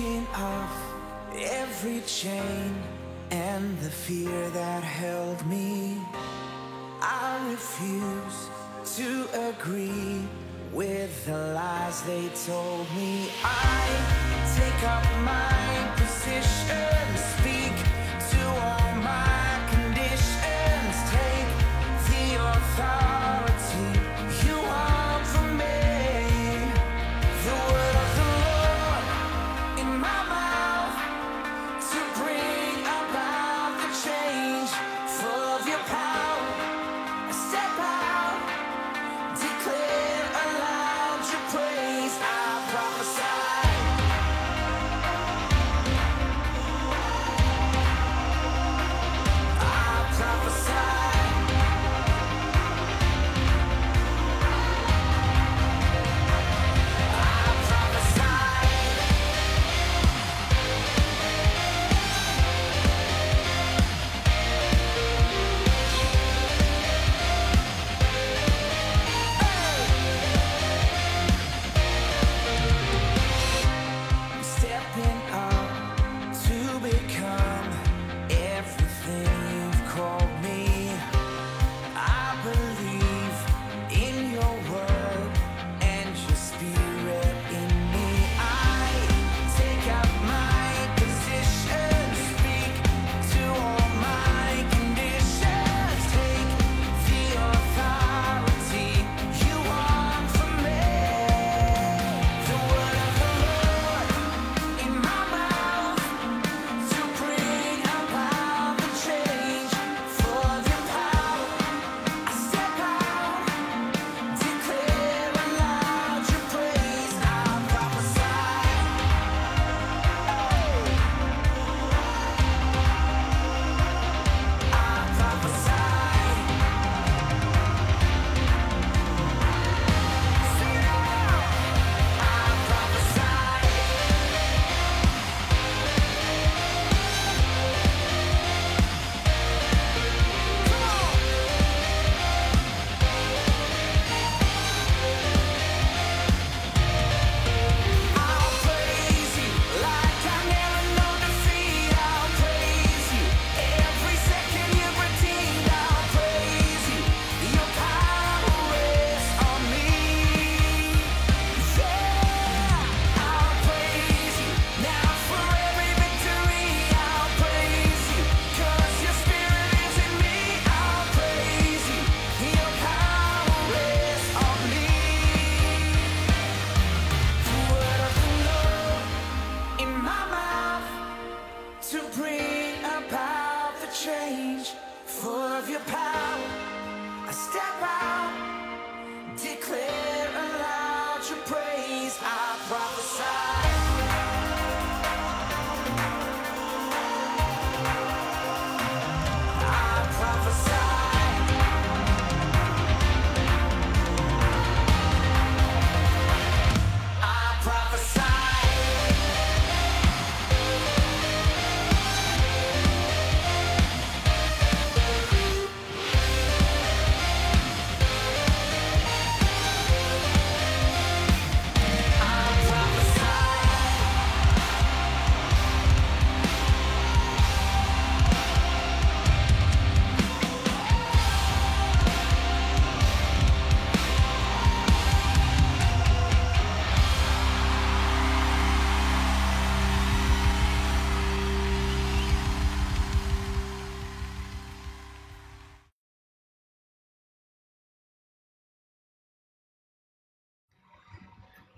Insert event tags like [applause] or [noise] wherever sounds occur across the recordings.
breaking off every chain and the fear that held me. I refuse to agree with the lies they told me. I take up my position, speak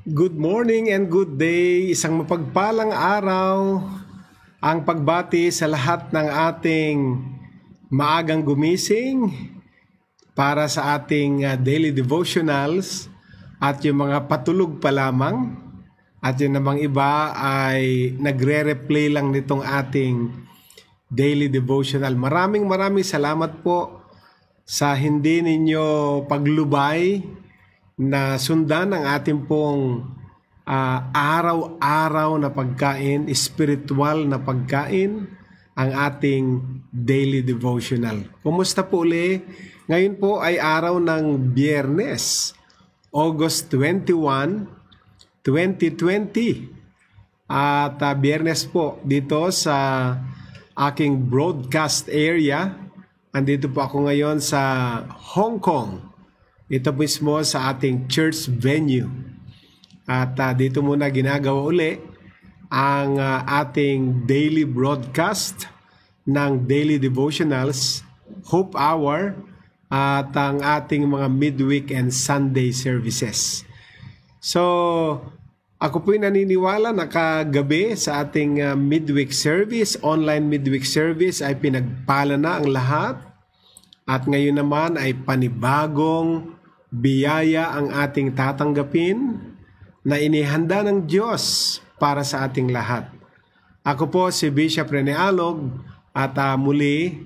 Good morning and good day. Isang mapagpalang araw ang pagbati sa lahat ng ating maagang gumising para sa ating uh, daily devotionals at yung mga patulog pa lamang at yung namang iba ay nagre-replay lang nitong ating daily devotional. Maraming maraming salamat po sa hindi ninyo paglubay na sundan ang ating pong ah, araw-araw na pagkain, spiritual na pagkain, ang ating daily devotional. Kumusta po uli? Ngayon po ay araw ng Biyernes, August 21, 2020. at uh, biyernes po dito sa aking broadcast area. Andito po ako ngayon sa Hong Kong. Ito mismo sa ating church venue. At uh, dito muna ginagawa uli ang uh, ating daily broadcast ng daily devotionals, Hope Hour, at ang ating mga midweek and Sunday services. So, ako po'y naniniwala na kagabi sa ating uh, midweek service, online midweek service ay pinagpala na ang lahat. At ngayon naman ay panibagong biyaya ang ating tatanggapin na inihanda ng Diyos para sa ating lahat. Ako po si Bishop Rene Alog at uh, muli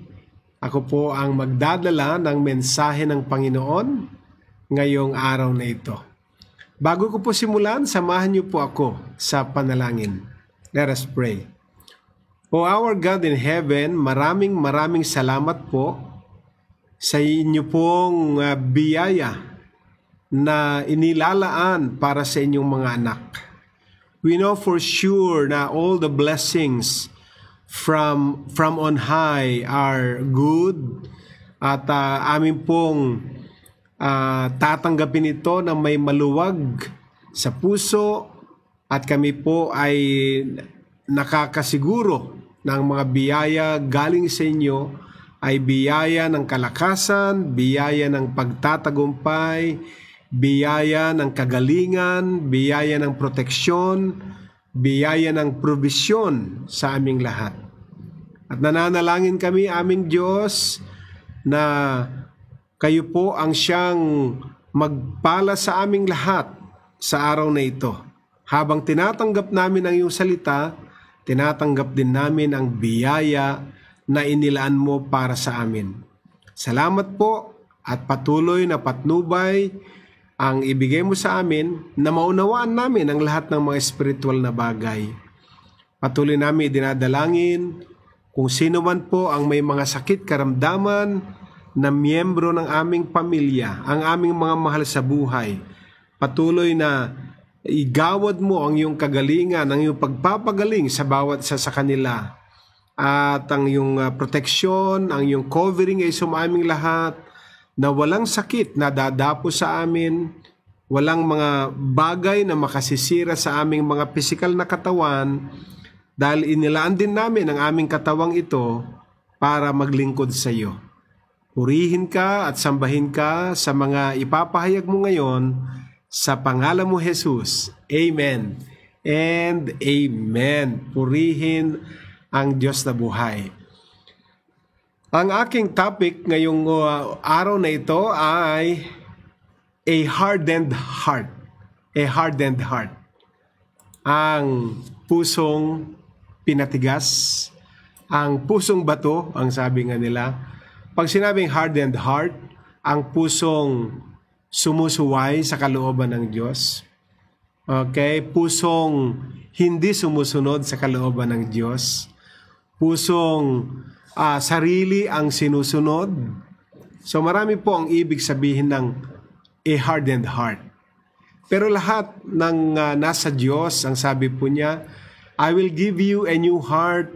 ako po ang magdadala ng mensahe ng Panginoon ngayong araw na ito. Bago ko po simulan, samahan niyo po ako sa panalangin. Let us pray. O our God in heaven, maraming maraming salamat po sa inyo pong uh, biyaya na inilalaan para sa inyong mga anak. We know for sure na all the blessings from from on high are good at uh, amin pong uh, tatanggapin ito na may maluwag sa puso at kami po ay nakakasiguro ng mga biyaya galing sa inyo ay biyaya ng kalakasan, biyaya ng pagtatagumpay, biyaya ng kagalingan, biyaya ng proteksyon, biyaya ng probisyon sa aming lahat. At nananalangin kami aming Diyos na kayo po ang siyang magpala sa aming lahat sa araw na ito. Habang tinatanggap namin ang iyong salita, tinatanggap din namin ang biyaya na inilaan mo para sa amin. Salamat po at patuloy na patnubay ang ibigay mo sa amin na maunawaan namin ang lahat ng mga spiritual na bagay. Patuloy namin dinadalangin kung sino man po ang may mga sakit karamdaman na miyembro ng aming pamilya, ang aming mga mahal sa buhay. Patuloy na igawad mo ang iyong kagalingan, ang iyong pagpapagaling sa bawat sa sa kanila. At ang iyong uh, proteksyon, ang iyong covering ay sumaming lahat na walang sakit na dadapo sa amin, walang mga bagay na makasisira sa aming mga pisikal na katawan dahil inilaan din namin ang aming katawang ito para maglingkod sa iyo. Purihin ka at sambahin ka sa mga ipapahayag mo ngayon sa pangalan mo Jesus. Amen and Amen. Purihin ang Diyos na buhay. Ang aking topic ngayong uh, araw na ito ay a hardened heart. A hardened heart. Ang pusong pinatigas, ang pusong bato, ang sabi nga nila. Pag sinabing hardened heart, ang pusong sumusuway sa kalooban ng Diyos. Okay? Pusong hindi sumusunod sa kalooban ng Diyos. Pusong uh, sarili ang sinusunod. So marami po ang ibig sabihin ng a hardened heart. Pero lahat ng uh, nasa Diyos, ang sabi po niya, I will give you a new heart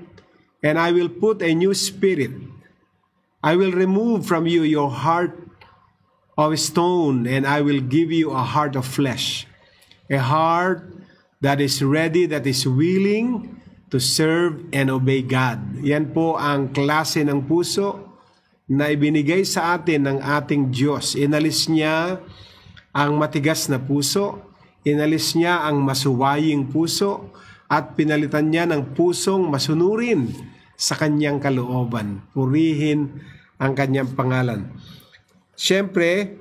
and I will put a new spirit. I will remove from you your heart of stone and I will give you a heart of flesh. A heart that is ready, that is willing, to serve and obey God. Yan po ang klase ng puso na ibinigay sa atin ng ating Diyos. Inalis niya ang matigas na puso, inalis niya ang masuwaying puso, at pinalitan niya ng pusong masunurin sa kanyang kalooban. Purihin ang kanyang pangalan. Siyempre,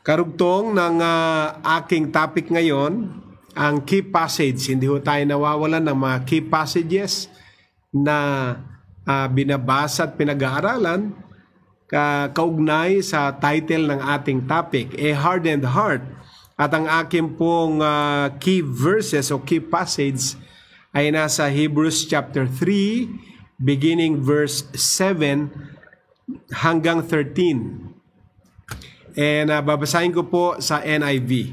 karugtong ng uh, aking topic ngayon, ang key passage. Hindi ho tayo nawawalan ng mga key passages na uh, binabasa at pinag-aaralan ka kaugnay sa title ng ating topic, A Hardened Heart. At ang aking pong uh, key verses o key passage ay nasa Hebrews chapter 3, beginning verse 7 hanggang 13. And uh, babasahin ko po sa NIV.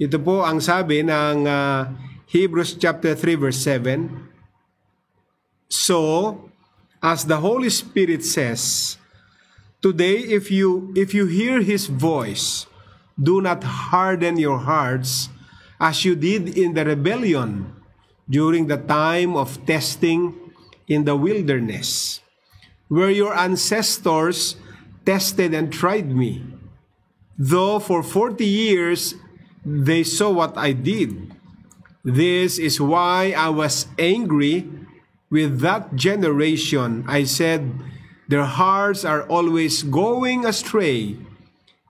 Ito po ang sabi ng uh, Hebrews chapter 3 verse 7. So, as the Holy Spirit says, today if you if you hear his voice, do not harden your hearts as you did in the rebellion during the time of testing in the wilderness, where your ancestors tested and tried me. Though for 40 years they saw what I did. This is why I was angry with that generation. I said, Their hearts are always going astray,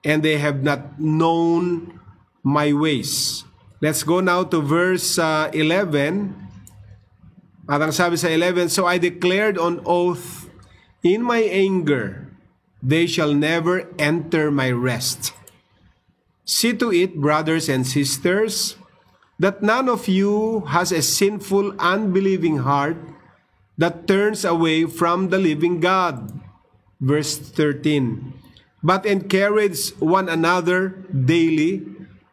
and they have not known my ways. Let's go now to verse uh, 11. At ang sabi sa 11, So I declared on oath, in my anger, they shall never enter my rest. See to it, brothers and sisters, that none of you has a sinful, unbelieving heart that turns away from the living God. Verse 13. But encourage one another daily,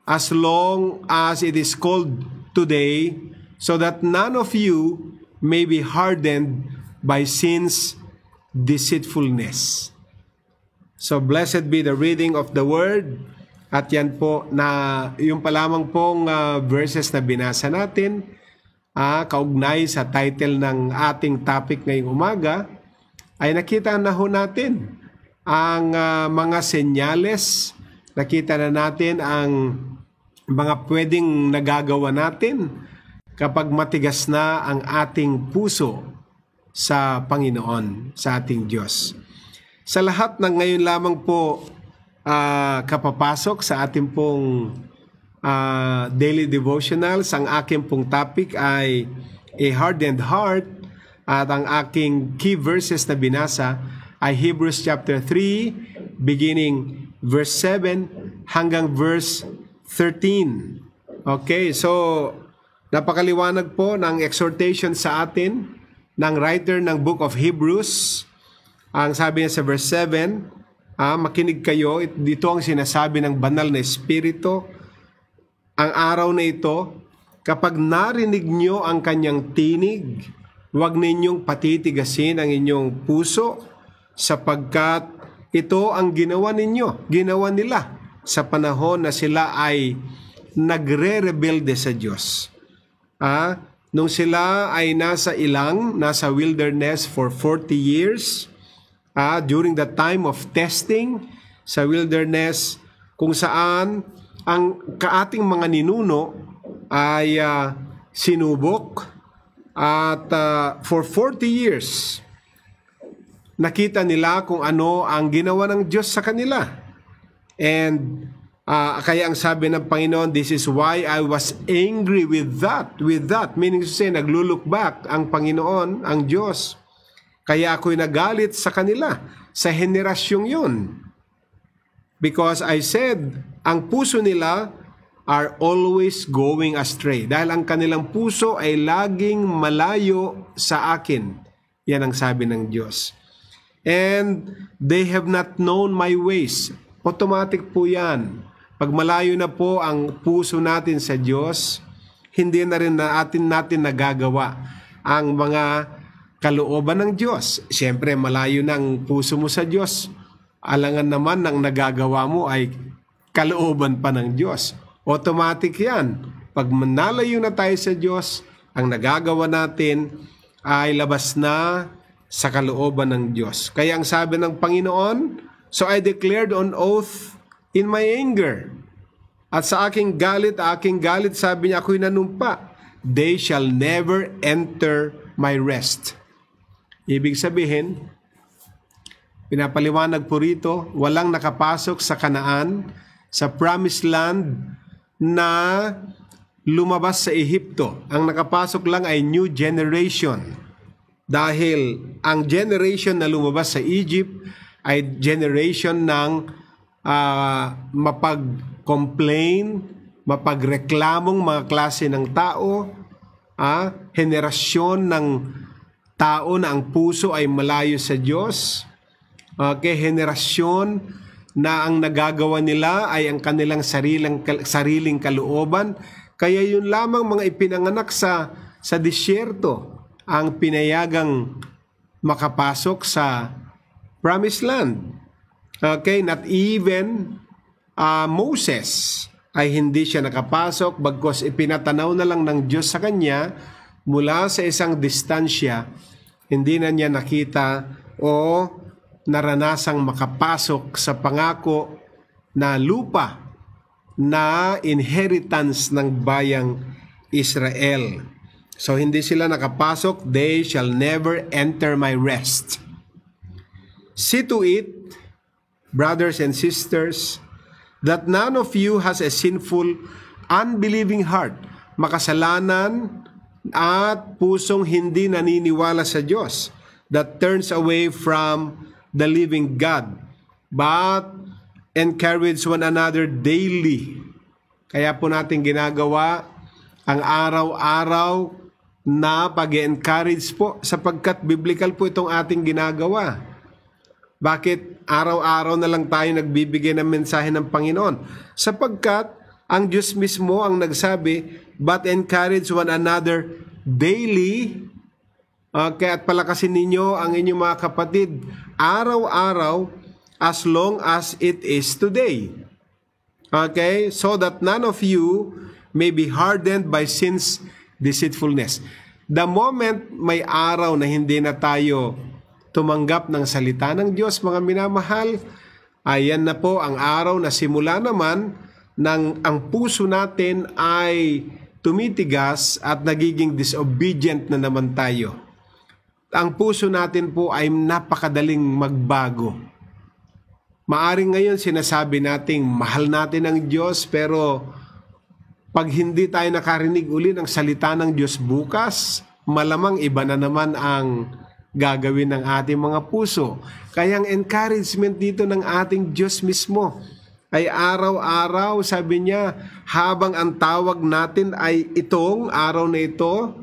as long as it is called today, so that none of you may be hardened by sin's deceitfulness. So blessed be the reading of the word. At yan po na yung pa lamang pong uh, verses na binasa natin, uh, kaugnay sa title ng ating topic ngayong umaga, ay nakita na ho natin ang uh, mga senyales, nakita na natin ang mga pwedeng nagagawa natin kapag matigas na ang ating puso sa Panginoon, sa ating Diyos. Sa lahat ng ngayon lamang po uh, kapapasok sa ating pong uh, daily devotionals. Ang aking pong topic ay A Hardened Heart at ang aking key verses na binasa ay Hebrews chapter 3 beginning verse 7 hanggang verse 13. Okay, so napakaliwanag po ng exhortation sa atin ng writer ng book of Hebrews. Ang sabi niya sa verse 7, Ah, makinig kayo, dito ang sinasabi ng banal na espiritu. Ang araw na ito, kapag narinig nyo ang kanyang tinig, huwag ninyong patitigasin ang inyong puso sapagkat ito ang ginawa ninyo, ginawa nila sa panahon na sila ay nagre-rebelde sa Diyos. Ah, nung sila ay nasa ilang, nasa wilderness for 40 years, uh, during the time of testing sa wilderness kung saan ang kaating mga ninuno ay uh, sinubok at uh, for 40 years nakita nila kung ano ang ginawa ng Diyos sa kanila. And uh, kaya ang sabi ng Panginoon, this is why I was angry with that, with that. Meaning to say, naglulok back ang Panginoon, ang Diyos kaya ako'y nagalit sa kanila, sa henerasyong yun. Because I said, ang puso nila are always going astray. Dahil ang kanilang puso ay laging malayo sa akin. Yan ang sabi ng Diyos. And they have not known my ways. Automatic po yan. Pag malayo na po ang puso natin sa Diyos, hindi na rin natin natin nagagawa ang mga kalooban ng Diyos. Siyempre, malayo ng puso mo sa Diyos. Alangan naman ng nagagawa mo ay kalooban pa ng Diyos. Automatic yan. Pag manalayo na tayo sa Diyos, ang nagagawa natin ay labas na sa kalooban ng Diyos. Kaya ang sabi ng Panginoon, So I declared on oath in my anger. At sa aking galit, aking galit, sabi niya, ako'y nanumpa. They shall never enter my rest. Ibig sabihin, pinapaliwanag po rito, walang nakapasok sa kanaan, sa promised land na lumabas sa Ehipto. Ang nakapasok lang ay new generation. Dahil ang generation na lumabas sa Egypt ay generation ng uh, mapag-complain, mapagreklamong mga klase ng tao, uh, henerasyon ng tao na ang puso ay malayo sa Diyos, okay, henerasyon na ang nagagawa nila ay ang kanilang sariling, sariling kalooban, Kaya yun lamang mga ipinanganak sa, sa disyerto ang pinayagang makapasok sa promised land. Okay, not even uh, Moses ay hindi siya nakapasok bagkos ipinatanaw na lang ng Diyos sa kanya mula sa isang distansya, hindi na niya nakita o naranasang makapasok sa pangako na lupa na inheritance ng bayang Israel. So hindi sila nakapasok, they shall never enter my rest. See to it, brothers and sisters, that none of you has a sinful, unbelieving heart, makasalanan at pusong hindi naniniwala sa Diyos that turns away from the living God but encourage one another daily. Kaya po natin ginagawa ang araw-araw na pag-encourage po sapagkat biblical po itong ating ginagawa. Bakit araw-araw na lang tayo nagbibigay ng mensahe ng Panginoon? Sapagkat ang Diyos mismo ang nagsabi, but encourage one another daily. Okay, at palakasin ninyo ang inyong mga kapatid araw-araw as long as it is today. Okay, so that none of you may be hardened by sin's deceitfulness. The moment may araw na hindi na tayo tumanggap ng salita ng Diyos, mga minamahal, ayan na po ang araw na simula naman ng ang puso natin ay tumitigas at nagiging disobedient na naman tayo. Ang puso natin po ay napakadaling magbago. Maaring ngayon sinasabi nating mahal natin ang Diyos pero pag hindi tayo nakarinig uli ng salita ng Diyos bukas, malamang iba na naman ang gagawin ng ating mga puso. Kaya ang encouragement dito ng ating Diyos mismo ay araw-araw, sabi niya, habang ang tawag natin ay itong araw na ito,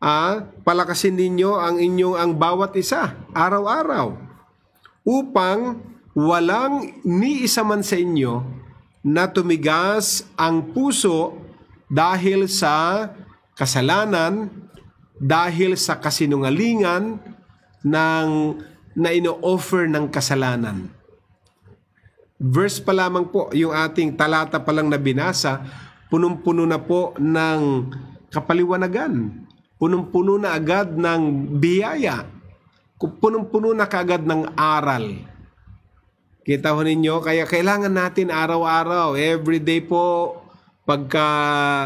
ah, palakasin ninyo ang inyong ang bawat isa, araw-araw, upang walang ni isa man sa inyo na tumigas ang puso dahil sa kasalanan, dahil sa kasinungalingan, ng na ino-offer ng kasalanan. Verse pa lamang po, yung ating talata pa lang na binasa, punong-puno na po ng kapaliwanagan. Punong-puno na agad ng biyaya. Punong-puno na kaagad ng aral. Kita ho ninyo, kaya kailangan natin araw-araw, everyday po, pagka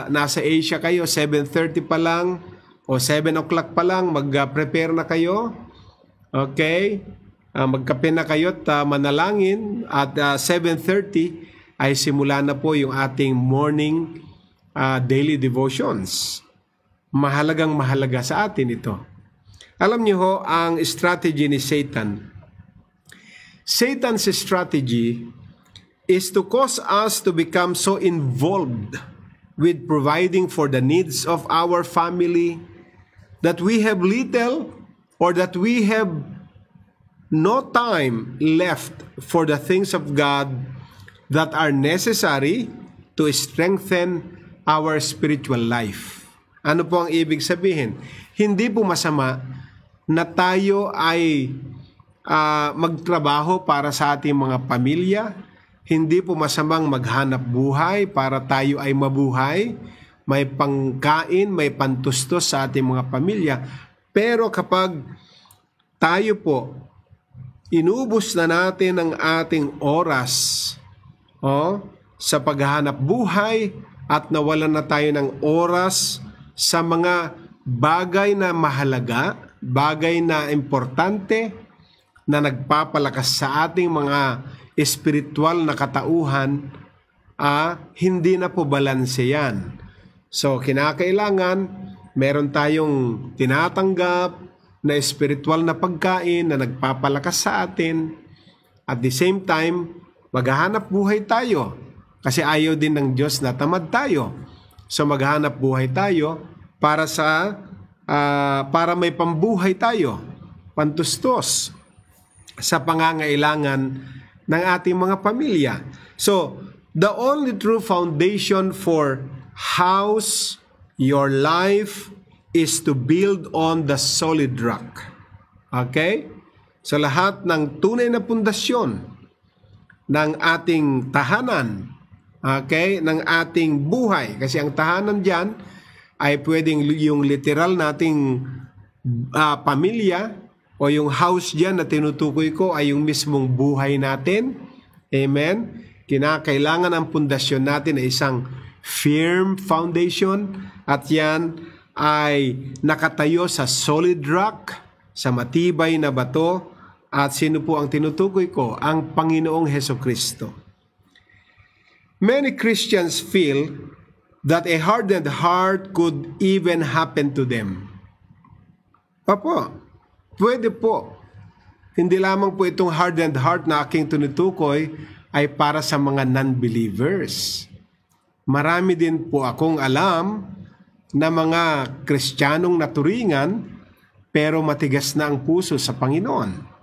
nasa Asia kayo, 7.30 pa lang, o 7 o'clock pa lang, mag-prepare na kayo, Okay? Uh, magkape na kayo at uh, manalangin at uh, 7.30 ay simula na po yung ating morning uh, daily devotions. Mahalagang mahalaga sa atin ito. Alam niyo ho, ang strategy ni Satan. Satan's strategy is to cause us to become so involved with providing for the needs of our family that we have little or that we have no time left for the things of God that are necessary to strengthen our spiritual life. Ano po ang ibig sabihin? Hindi po masama na tayo ay uh, magtrabaho para sa ating mga pamilya. Hindi po masamang maghanap buhay para tayo ay mabuhay. May pangkain, may pantustos sa ating mga pamilya. Pero kapag tayo po, inubos na natin ang ating oras oh, sa paghahanap buhay at nawalan na tayo ng oras sa mga bagay na mahalaga, bagay na importante na nagpapalakas sa ating mga espiritual na katauhan, ah, hindi na po balanse yan. So, kinakailangan meron tayong tinatanggap na espiritual na pagkain na nagpapalakas sa atin. At the same time, maghahanap buhay tayo kasi ayaw din ng Diyos na tamad tayo. So maghahanap buhay tayo para sa uh, para may pambuhay tayo, pantustos sa pangangailangan ng ating mga pamilya. So, the only true foundation for house your life is to build on the solid rock. Okay? Sa lahat ng tunay na pundasyon ng ating tahanan, okay, ng ating buhay. Kasi ang tahanan diyan ay pwedeng yung literal nating uh, pamilya o yung house diyan na tinutukoy ko ay yung mismong buhay natin. Amen? Kinakailangan ang pundasyon natin ay isang firm foundation at yan ay nakatayo sa solid rock, sa matibay na bato, at sino po ang tinutukoy ko? Ang Panginoong Heso Kristo. Many Christians feel that a hardened heart could even happen to them. Opo, pwede po. Hindi lamang po itong hardened heart na aking tinutukoy ay para sa mga non-believers. Marami din po akong alam na mga kristyanong naturingan pero matigas na ang puso sa Panginoon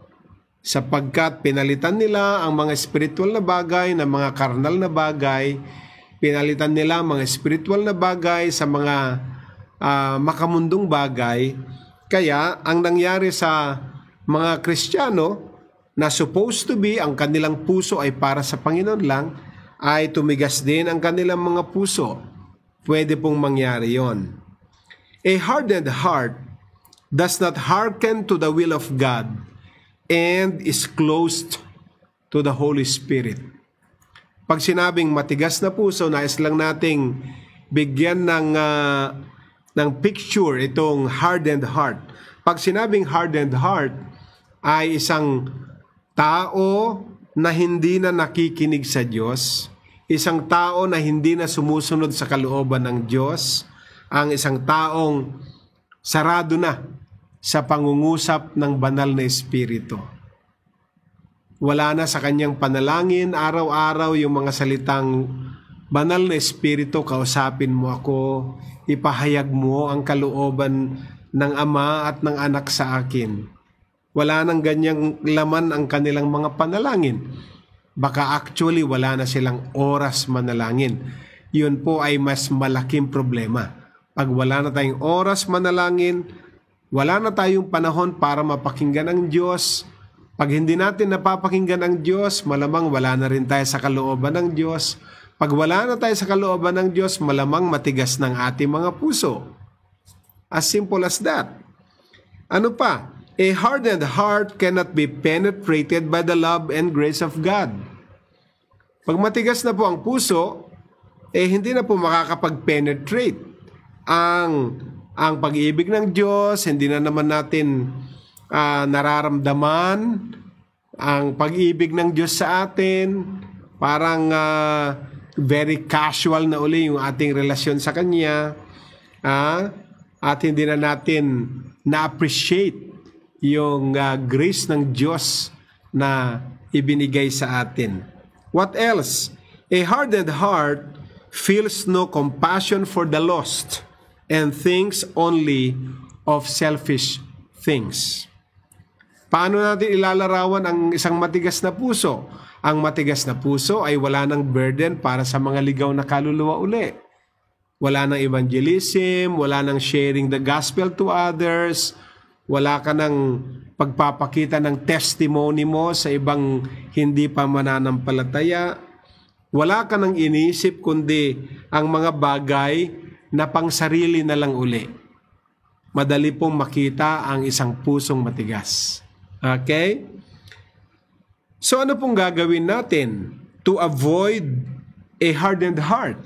sapagkat pinalitan nila ang mga spiritual na bagay na mga karnal na bagay, pinalitan nila ang mga spiritual na bagay sa mga uh, makamundong bagay. Kaya ang nangyari sa mga Kristiyano na supposed to be ang kanilang puso ay para sa Panginoon lang, ay tumigas din ang kanilang mga puso. Pwede pong mangyari yon. A hardened heart does not hearken to the will of God and is closed to the Holy Spirit. Pag sinabing matigas na puso, nais lang nating bigyan ng, uh, ng picture itong hardened heart. Pag sinabing hardened heart, ay isang tao na hindi na nakikinig sa Diyos, isang tao na hindi na sumusunod sa kalooban ng Diyos, ang isang taong sarado na sa pangungusap ng banal na espiritu. Wala na sa kanyang panalangin araw-araw yung mga salitang banal na espiritu, kausapin mo ako, ipahayag mo ang kalooban ng ama at ng anak sa akin. Wala nang ganyang laman ang kanilang mga panalangin. Baka actually wala na silang oras manalangin. Yun po ay mas malaking problema. Pag wala na tayong oras manalangin, wala na tayong panahon para mapakinggan ang Diyos. Pag hindi natin napapakinggan ang Diyos, malamang wala na rin tayo sa kalooban ng Diyos. Pag wala na tayo sa kalooban ng Diyos, malamang matigas ng ating mga puso. As simple as that. Ano pa? A hardened heart cannot be penetrated by the love and grace of God. Pag matigas na po ang puso, eh hindi na po makakapag-penetrate ang ang pag-ibig ng Diyos, hindi na naman natin uh, nararamdaman ang pag-ibig ng Diyos sa atin. Parang uh, very casual na uli yung ating relasyon sa Kanya. Uh, at hindi na natin na-appreciate yung uh, grace ng Diyos na ibinigay sa atin. What else? A hardened heart feels no compassion for the lost and thinks only of selfish things. Paano natin ilalarawan ang isang matigas na puso? Ang matigas na puso ay wala ng burden para sa mga ligaw na kaluluwa uli. Wala ng evangelism, wala ng sharing the gospel to others, wala ka ng pagpapakita ng testimony mo sa ibang hindi pa mananampalataya. Wala ka ng inisip kundi ang mga bagay na pang sarili na lang uli. Madali pong makita ang isang pusong matigas. Okay? So ano pong gagawin natin to avoid a hardened heart?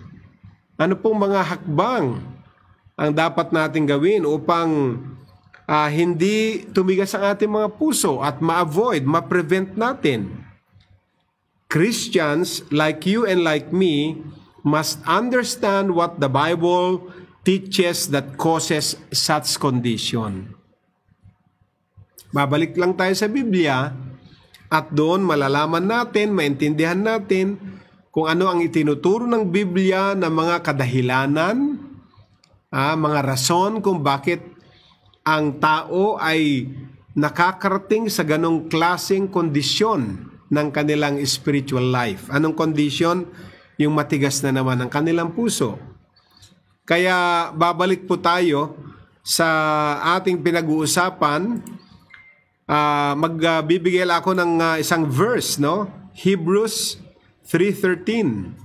Ano pong mga hakbang ang dapat natin gawin upang uh, hindi tumigas ang ating mga puso at ma-avoid, ma-prevent natin? Christians like you and like me must understand what the Bible teaches that causes such condition. Babalik lang tayo sa Biblia at doon malalaman natin, maintindihan natin kung ano ang itinuturo ng Biblia na mga kadahilanan, ah, mga rason kung bakit ang tao ay nakakarating sa ganong klaseng kondisyon ng kanilang spiritual life. Anong kondisyon? yung matigas na naman ang kanilang puso. Kaya babalik po tayo sa ating pinag-uusapan. Uh, magbibigay uh, ako ng uh, isang verse, no? Hebrews 3.13.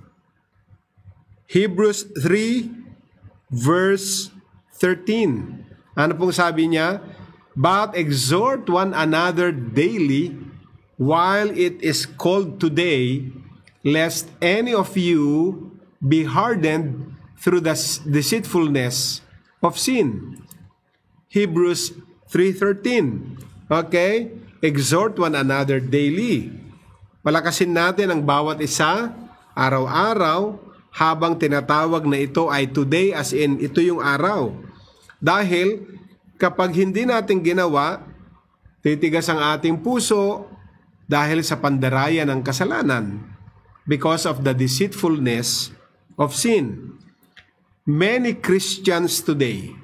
Hebrews 3 verse 13. Ano pong sabi niya? But exhort one another daily while it is called today, lest any of you be hardened through the deceitfulness of sin. Hebrews 3.13 Okay? Exhort one another daily. Palakasin natin ang bawat isa araw-araw habang tinatawag na ito ay today as in ito yung araw. Dahil kapag hindi natin ginawa, titigas ang ating puso dahil sa pandaraya ng kasalanan because of the deceitfulness of sin. Many Christians today,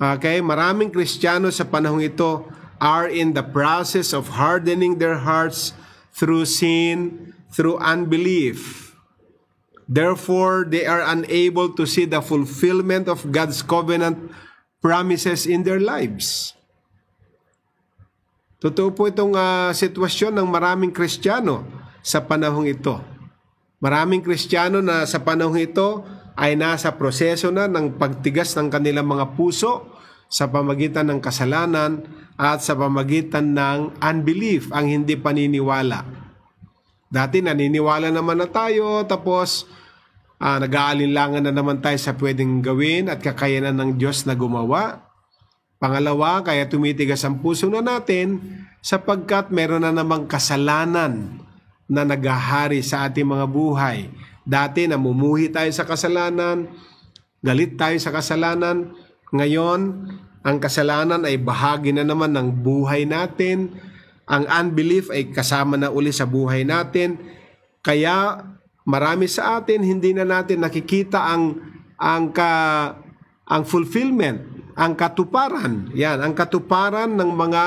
okay, maraming Kristiyano sa panahong ito are in the process of hardening their hearts through sin, through unbelief. Therefore, they are unable to see the fulfillment of God's covenant promises in their lives. Totoo po itong uh, sitwasyon ng maraming Kristiyano sa panahong ito. Maraming Kristiyano na sa panahong ito ay nasa proseso na ng pagtigas ng kanilang mga puso sa pamagitan ng kasalanan at sa pamagitan ng unbelief, ang hindi paniniwala. Dati naniniwala naman na tayo, tapos uh, nag-aalinlangan na naman tayo sa pwedeng gawin at kakayanan ng Diyos na gumawa. Pangalawa, kaya tumitigas ang puso na natin sapagkat meron na namang kasalanan na nagahari sa ating mga buhay. Dati namumuhi tayo sa kasalanan, galit tayo sa kasalanan. Ngayon, ang kasalanan ay bahagi na naman ng buhay natin. Ang unbelief ay kasama na uli sa buhay natin. Kaya marami sa atin hindi na natin nakikita ang ang ka ang fulfillment, ang katuparan. Yan, ang katuparan ng mga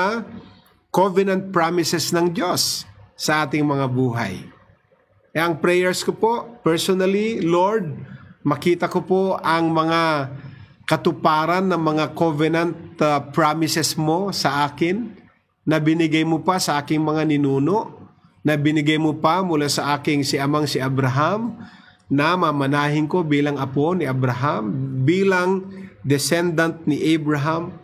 covenant promises ng Diyos sa ating mga buhay. E ang prayers ko po, personally, Lord, makita ko po ang mga katuparan ng mga covenant uh, promises mo sa akin na binigay mo pa sa aking mga ninuno, na binigay mo pa mula sa aking si amang si Abraham, na mamanahin ko bilang apo ni Abraham, bilang descendant ni Abraham.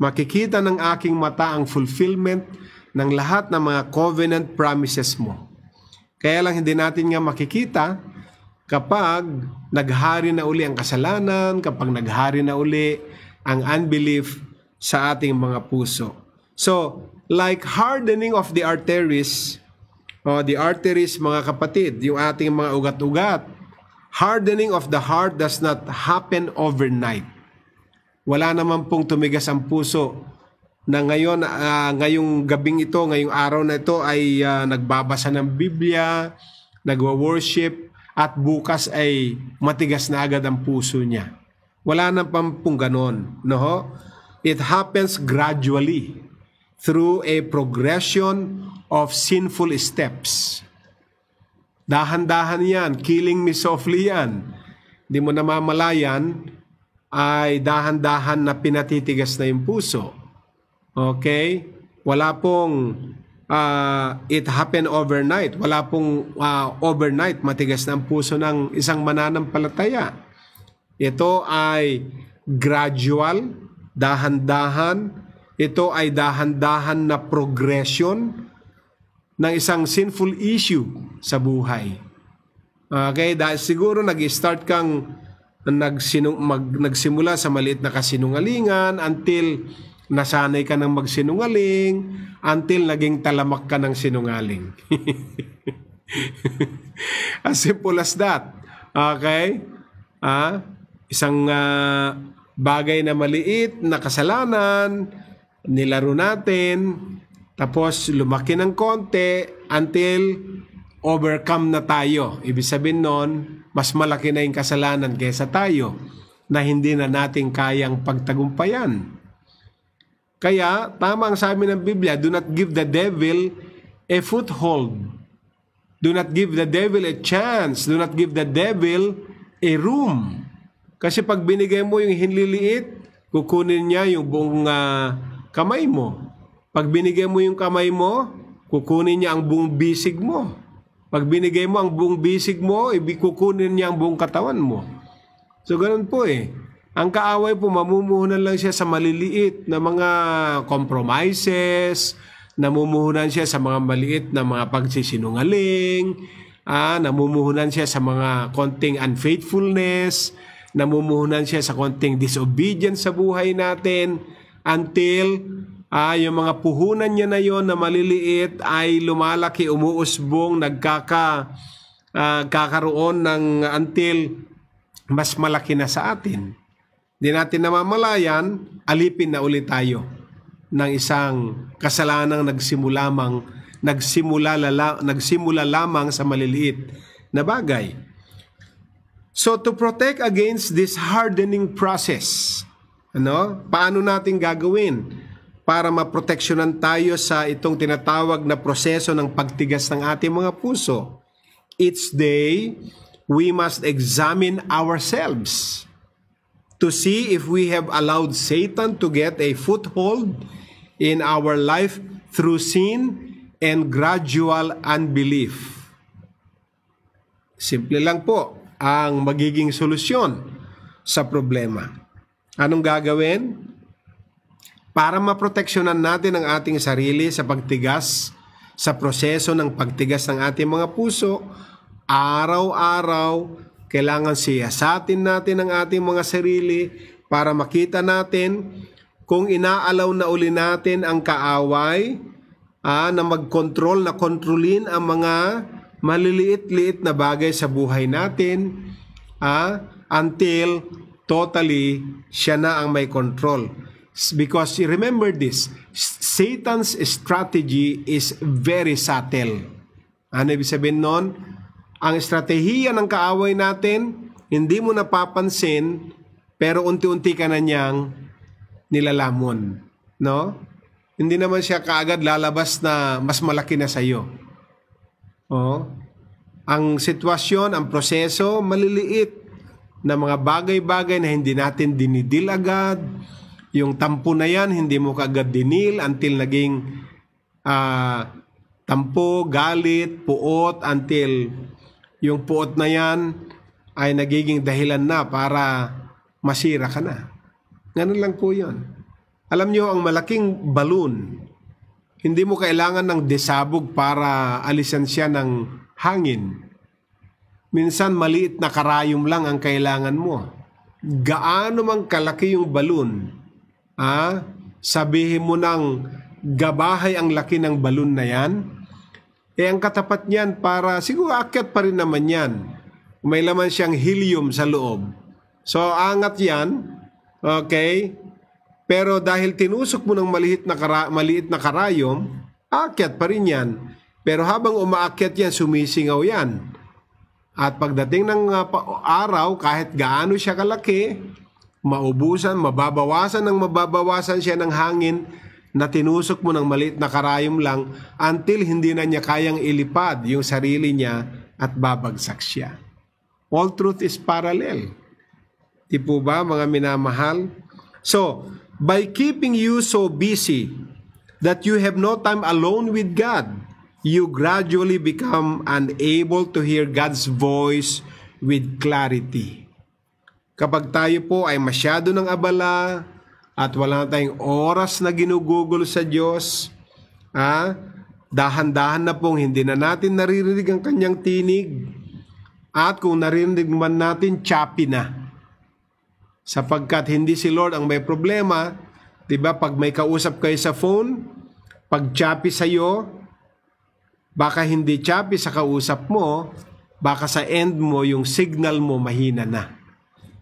Makikita ng aking mata ang fulfillment ng lahat ng mga covenant promises mo. Kaya lang hindi natin nga makikita kapag naghari na uli ang kasalanan, kapag naghari na uli ang unbelief sa ating mga puso. So, like hardening of the arteries, o the arteries mga kapatid, yung ating mga ugat-ugat, hardening of the heart does not happen overnight. Wala naman pong tumigas ang puso na ngayon, uh, ngayong gabing ito, ngayong araw na ito ay uh, nagbabasa ng Biblia, nagwa-worship, at bukas ay matigas na agad ang puso niya. Wala na pang pong ganon. No? It happens gradually through a progression of sinful steps. Dahan-dahan yan, killing me softly yan. Hindi mo namamalayan, ay dahan-dahan na pinatitigas na yung puso. Okay? Wala pong uh, it happened overnight. Wala pong uh, overnight matigas ng puso ng isang mananampalataya. Ito ay gradual, dahan-dahan. Ito ay dahan-dahan na progression ng isang sinful issue sa buhay. Okay, dahil siguro nag-start kang nagsinu- mag, nagsimula sa maliit na kasinungalingan until nasanay ka ng magsinungaling until naging talamak ka ng sinungaling. [laughs] as simple as that. Okay? Ah, isang uh, bagay na maliit na kasalanan, nilaro natin, tapos lumaki ng konti until overcome na tayo. Ibig sabihin nun, mas malaki na yung kasalanan kaysa tayo na hindi na natin kayang pagtagumpayan. Kaya, tama ang sabi ng Biblia, do not give the devil a foothold. Do not give the devil a chance. Do not give the devil a room. Kasi pag binigay mo yung hinliliit, kukunin niya yung buong ah, kamay mo. Pag binigay mo yung kamay mo, kukunin niya ang buong bisig mo. Pag binigay mo ang buong bisig mo, ibig kukunin niya ang buong katawan mo. So ganun po eh. Ang kaaway po, mamumuhunan lang siya sa maliliit na mga compromises, namumuhunan siya sa mga maliit na mga pagsisinungaling, ah, namumuhunan siya sa mga konting unfaithfulness, namumuhunan siya sa konting disobedience sa buhay natin until ah, yung mga puhunan niya na yon na maliliit ay lumalaki, umuusbong, nagkaka ah, kakaroon ng until mas malaki na sa atin. Di natin namamalayan, alipin na ulit tayo ng isang kasalanang nagsimula lamang nagsimula lala, nagsimula lamang sa maliliit na bagay. So to protect against this hardening process, ano? Paano natin gagawin para maproteksyonan tayo sa itong tinatawag na proseso ng pagtigas ng ating mga puso? Each day, we must examine ourselves to see if we have allowed Satan to get a foothold in our life through sin and gradual unbelief. Simple lang po ang magiging solusyon sa problema. Anong gagawin? Para maproteksyonan natin ang ating sarili sa pagtigas, sa proseso ng pagtigas ng ating mga puso, araw-araw, kailangan siyasatin natin ang ating mga sarili para makita natin kung inaalaw na uli natin ang kaaway ah, na mag-control, na kontrolin ang mga maliliit-liit na bagay sa buhay natin ah, until totally siya na ang may control. Because remember this, Satan's strategy is very subtle. Ano ibig sabihin nun? Ang estratehiya ng kaaway natin, hindi mo napapansin, pero unti-unti ka na niyang nilalamon. No? Hindi naman siya kaagad lalabas na mas malaki na sa iyo. Oh. Ang sitwasyon, ang proseso, maliliit na mga bagay-bagay na hindi natin dinidil agad. Yung tampo na yan, hindi mo kaagad dinil until naging uh, tampo, galit, puot, until yung puot na yan ay nagiging dahilan na para masira ka na. Ganun lang po yun. Alam nyo, ang malaking balloon, hindi mo kailangan ng desabog para alisan siya ng hangin. Minsan maliit na karayom lang ang kailangan mo. Gaano mang kalaki yung balloon, ah, sabihin mo ng gabahay ang laki ng balloon na yan, eh ang katapat niyan para siguro akyat pa rin naman yan. May laman siyang helium sa loob. So angat yan, okay, pero dahil tinusok mo ng maliit na, kara, maliit na karayom, akyat pa rin yan. Pero habang umaakyat yan, sumisingaw yan. At pagdating ng uh, araw, kahit gaano siya kalaki, maubusan, mababawasan ng mababawasan siya ng hangin na tinusok mo ng maliit na karayom lang until hindi na niya kayang ilipad yung sarili niya at babagsak siya. All truth is parallel. Di po ba mga minamahal? So, by keeping you so busy that you have no time alone with God, you gradually become unable to hear God's voice with clarity. Kapag tayo po ay masyado ng abala at wala tayong oras na ginugugol sa Diyos, ah, dahan-dahan na pong hindi na natin naririnig ang kanyang tinig. At kung naririnig man natin, choppy na sapagkat hindi si Lord ang may problema, 'di ba? Pag may kausap kayo sa phone, pag choppy sa iyo, baka hindi choppy sa kausap mo, baka sa end mo yung signal mo mahina na.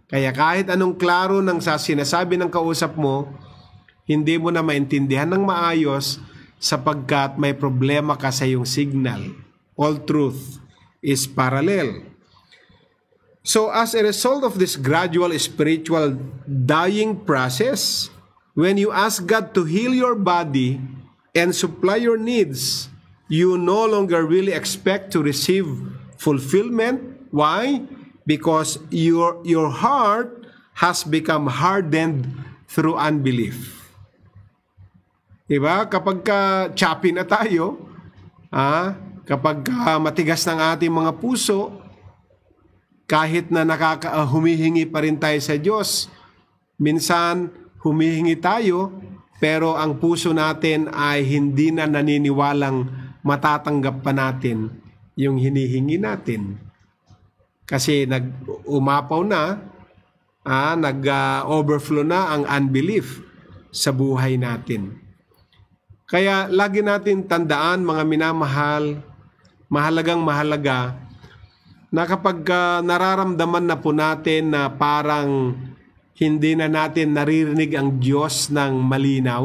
Kaya kahit anong klaro ng sa sinasabi ng kausap mo, hindi mo na maintindihan ng maayos sapagkat may problema ka sa iyong signal. All truth is parallel. So as a result of this gradual spiritual dying process, when you ask God to heal your body and supply your needs, you no longer really expect to receive fulfillment. Why? Because your, your heart has become hardened through unbelief. Diba? Kapag ka choppy na tayo, ah, kapag ka matigas ng ating mga puso, kahit na nakaka, uh, humihingi pa rin tayo sa Diyos, minsan humihingi tayo, pero ang puso natin ay hindi na naniniwalang matatanggap pa natin yung hinihingi natin. Kasi nag-umapaw na, ah, nag-overflow na ang unbelief sa buhay natin. Kaya lagi natin tandaan mga minamahal, mahalagang mahalaga na kapag uh, nararamdaman na po natin na parang hindi na natin naririnig ang Diyos ng malinaw,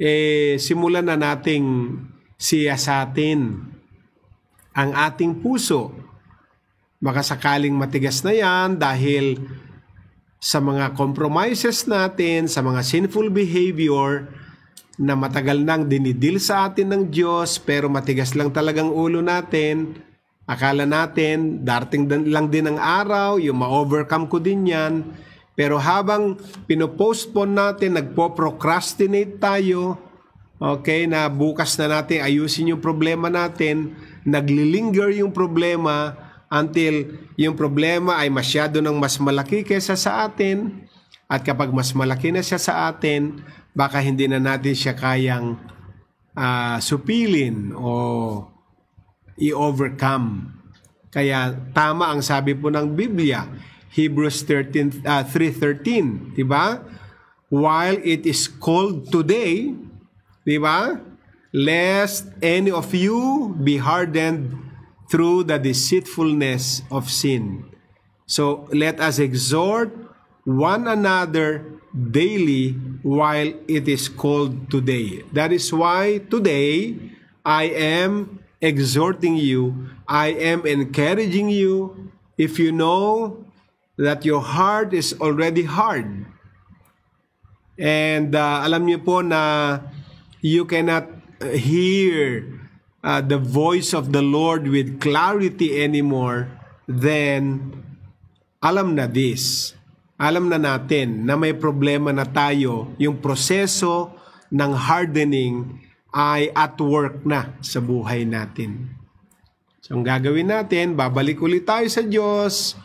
eh simulan na nating siyasatin ang ating puso. Baka sakaling matigas na yan dahil sa mga compromises natin, sa mga sinful behavior na matagal nang dinidil sa atin ng Diyos pero matigas lang talagang ulo natin, Akala natin, darting lang din ang araw, yung ma-overcome ko din yan. Pero habang pinopostpone natin, nagpo-procrastinate tayo, okay, na bukas na natin ayusin yung problema natin, naglilinger yung problema until yung problema ay masyado ng mas malaki kaysa sa atin. At kapag mas malaki na siya sa atin, baka hindi na natin siya kayang uh, supilin o i-overcome. Kaya tama ang sabi po ng Biblia, Hebrews 13, uh, 3.13, di ba? While it is cold today, di ba? Lest any of you be hardened through the deceitfulness of sin. So let us exhort one another daily while it is cold today. That is why today I am exhorting you, I am encouraging you if you know that your heart is already hard. And uh, alam niyo po na you cannot hear uh, the voice of the Lord with clarity anymore, then alam na this. Alam na natin na may problema na tayo, yung proseso ng hardening ay at work na sa buhay natin. So ang gagawin natin, babalik ulit tayo sa Diyos,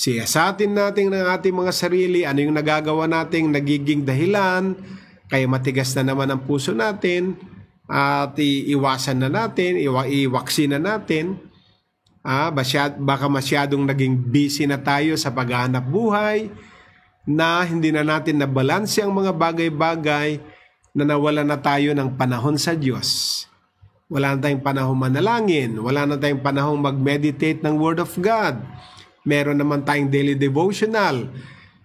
siyasatin natin ng ating mga sarili, ano yung nagagawa nating nagiging dahilan, kaya matigas na naman ang puso natin, at iiwasan na natin, iwa, iwaksi na natin, ah, masyad, baka masyadong naging busy na tayo sa paghahanap buhay, na hindi na natin nabalanse ang mga bagay-bagay, na nawala na tayo ng panahon sa Diyos. Wala na tayong panahon manalangin. Wala na tayong panahon mag-meditate ng Word of God. Meron naman tayong daily devotional.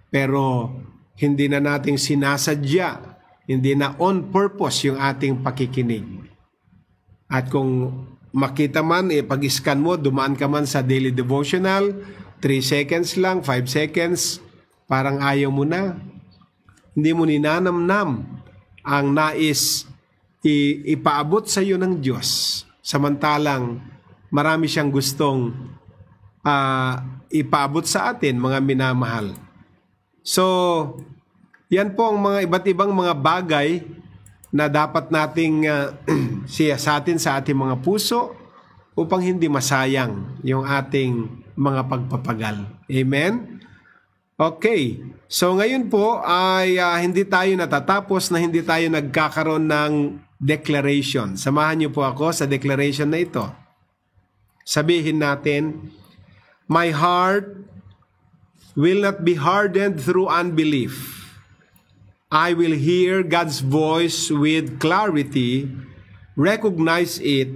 Pero hindi na nating sinasadya. Hindi na on purpose yung ating pakikinig. At kung makita man, eh, pag-scan mo, dumaan ka man sa daily devotional, 3 seconds lang, 5 seconds, parang ayaw mo na. Hindi mo ninanamnam ang nais ipaabot sa iyo ng Diyos. Samantalang marami siyang gustong uh, ipaabot sa atin, mga minamahal. So, yan po ang mga iba't ibang mga bagay na dapat nating uh, [clears throat] siya sa atin sa ating mga puso upang hindi masayang yung ating mga pagpapagal. Amen? Okay. So ngayon po ay uh, hindi tayo natatapos na hindi tayo nagkakaroon ng declaration. Samahan niyo po ako sa declaration na ito. Sabihin natin, My heart will not be hardened through unbelief. I will hear God's voice with clarity, recognize it,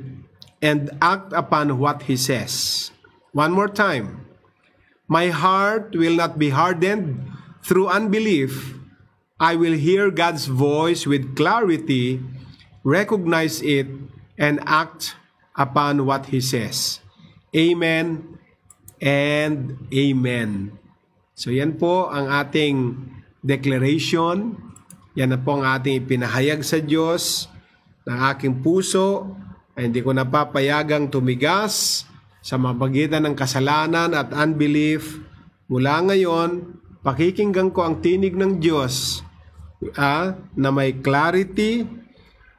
and act upon what He says. One more time. My heart will not be hardened through unbelief. I will hear God's voice with clarity, recognize it, and act upon what He says. Amen and Amen. So yan po ang ating declaration. Yan na po ang ating ipinahayag sa Diyos ng aking puso ay hindi ko napapayagang tumigas sa mapagitan ng kasalanan at unbelief mula ngayon pakikinggan ko ang tinig ng Diyos ah, na may clarity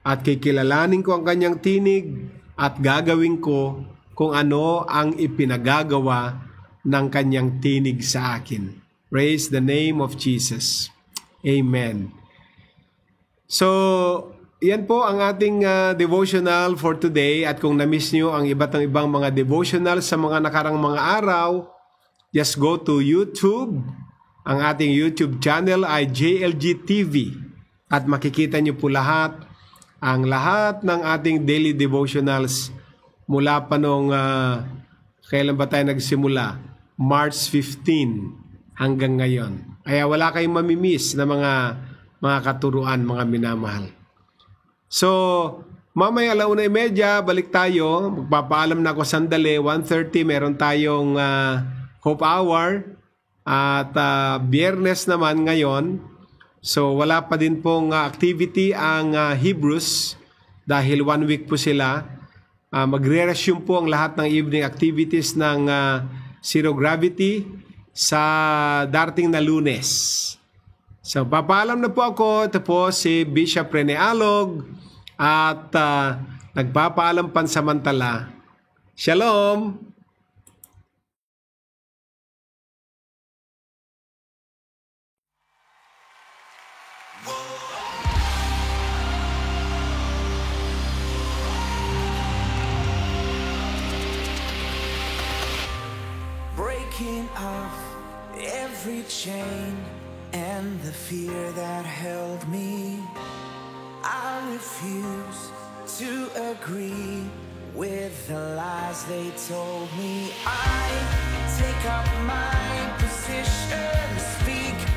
at kikilalanin ko ang kanyang tinig at gagawin ko kung ano ang ipinagagawa ng kanyang tinig sa akin. Praise the name of Jesus. Amen. So, yan po ang ating uh, devotional for today at kung na-miss nyo ang iba't ibang mga devotional sa mga nakarang mga araw, just go to YouTube. Ang ating YouTube channel ay JLG TV at makikita nyo po lahat ang lahat ng ating daily devotionals mula pa nung uh, kailan ba tayo nagsimula? March 15 hanggang ngayon. Kaya wala kayong mamimiss na mga mga katuruan, mga minamahal. So, mamaya alauna media, balik tayo. Magpapaalam na ako sandali. 1.30 meron tayong uh, Hope Hour. At uh, biyernes naman ngayon. So, wala pa din pong uh, activity ang uh, Hebrews dahil one week po sila. Uh, Magre-resume po ang lahat ng evening activities ng uh, Zero Gravity sa darting na lunes. So, papaalam na po ako. Ito po si Bishop Rene Alog at uh, nagpapaalam pansamantala. Shalom! Every chain and the fear that held me. I refuse to agree with the lies they told me. I take up my position, speak